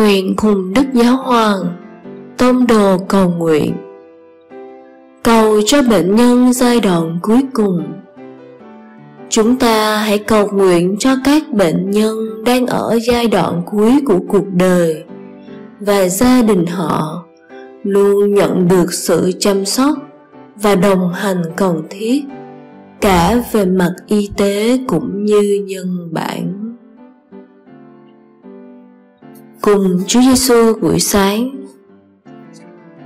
nguyện cùng Đức Giáo Hoàng Tông đồ cầu nguyện. Cầu cho bệnh nhân giai đoạn cuối cùng. Chúng ta hãy cầu nguyện cho các bệnh nhân đang ở giai đoạn cuối của cuộc đời Và gia đình họ luôn nhận được sự chăm sóc và đồng hành cần thiết cả về mặt y tế cũng như nhân bản cùng Chúa Giêsu buổi sáng.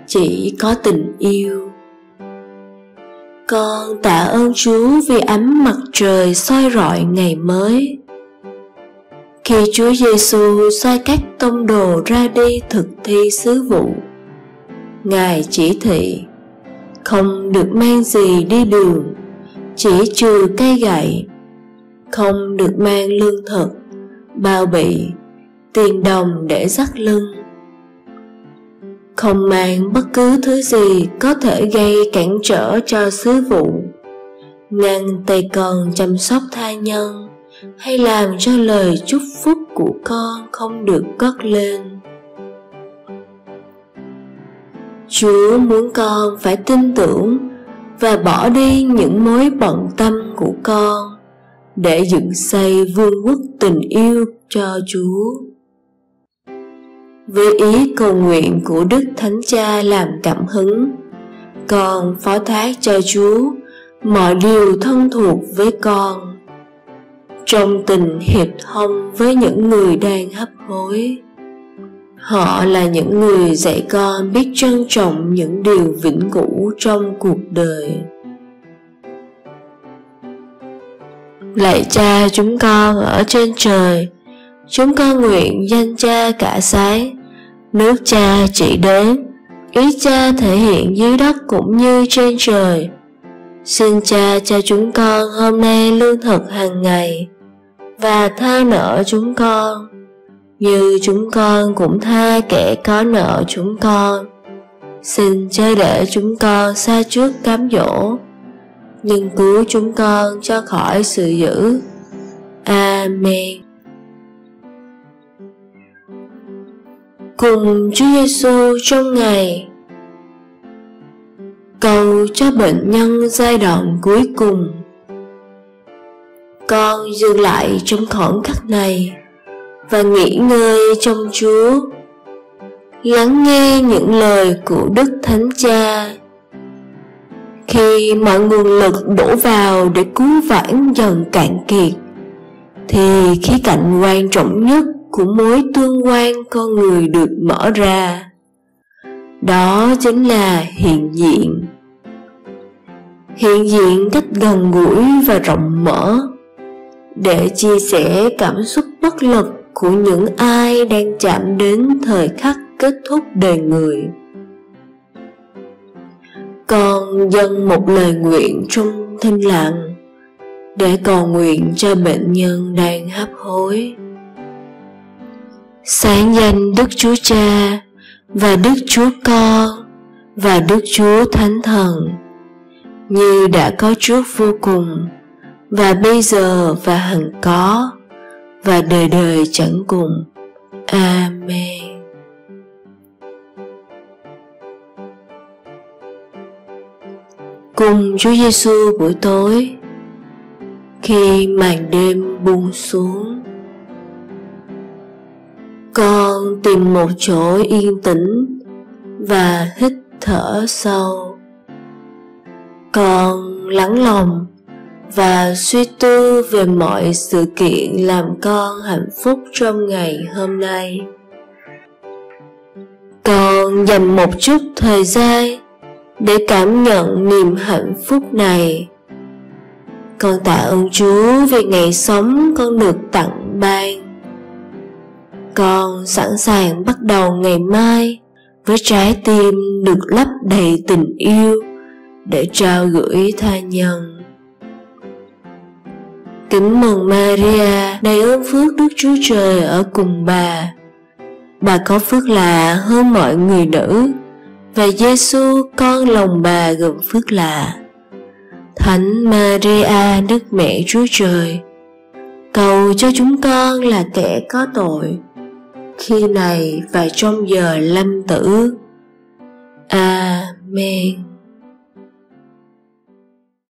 Chỉ có tình yêu. Con tạ ơn Chúa vì ánh mặt trời soi rọi ngày mới. Khi Chúa Giêsu sai các tông đồ ra đi thực thi sứ vụ, Ngài chỉ thị, không được mang gì đi đường, chỉ trừ cây gậy, không được mang lương thực, bao bì tiền đồng để dắt lưng. Không mang bất cứ thứ gì có thể gây cản trở cho sứ vụ. Ngăn tay con chăm sóc tha nhân, hay làm cho lời chúc phúc của con không được cất lên. Chúa muốn con phải tin tưởng và bỏ đi những mối bận tâm của con để dựng xây vương quốc tình yêu cho chúa với ý cầu nguyện của đức thánh cha làm cảm hứng, con phó thác cho chúa mọi điều thân thuộc với con. Trong tình hiệp thông với những người đang hấp hối, họ là những người dạy con biết trân trọng những điều vĩnh cửu trong cuộc đời. Lạy cha chúng con ở trên trời chúng con nguyện danh cha cả sáng nước cha chỉ đến, ý cha thể hiện dưới đất cũng như trên trời. Xin cha cho chúng con hôm nay lương thực hàng ngày và tha nợ chúng con, như chúng con cũng tha kẻ có nợ chúng con. Xin cho để chúng con xa trước cám dỗ, nhưng cứu chúng con cho khỏi sự dữ. Amen. Cùng Chúa Giêsu trong ngày cầu cho bệnh nhân giai đoạn cuối cùng con dừng lại trong khoảng khắc này và nghỉ ngơi trong Chúa. Lắng nghe những lời của Đức Thánh Cha. Khi mọi nguồn lực đổ vào để cứu vãn dần cạn kiệt, thì khía cạnh quan trọng nhất của mối tương quan con người được mở ra. Đó chính là hiện diện. Hiện diện cách gần gũi và rộng mở để chia sẻ cảm xúc bất lực của những ai đang chạm đến thời khắc kết thúc đời người con dâng một lời nguyện trong thinh lặng để cầu nguyện cho bệnh nhân đang hấp hối sáng danh đức chúa cha và đức chúa con và đức chúa thánh thần như đã có trước vô cùng và bây giờ và hằng có và đời đời chẳng cùng. Amen. Cùng Chúa Giêsu buổi tối khi màn đêm buông xuống con tìm một chỗ yên tĩnh và hít thở sâu. Con lắng lòng và suy tư về mọi sự kiện làm con hạnh phúc trong ngày hôm nay. Con dành một chút thời gian để cảm nhận niềm hạnh phúc này. Con tạ ơn chúa vì ngày sống con được tặng ban con sẵn sàng bắt đầu ngày mai với trái tim được lấp đầy tình yêu để trao gửi tha nhân Kính mừng Maria, đầy ơn phước Đức Chúa Trời ở cùng bà. Bà có phước lạ hơn mọi người nữ, và Giêsu con lòng bà gồm phước lạ. Thánh Maria, Đức Mẹ Chúa Trời, cầu cho chúng con là kẻ có tội, khi này và trong giờ lâm tử. Amen.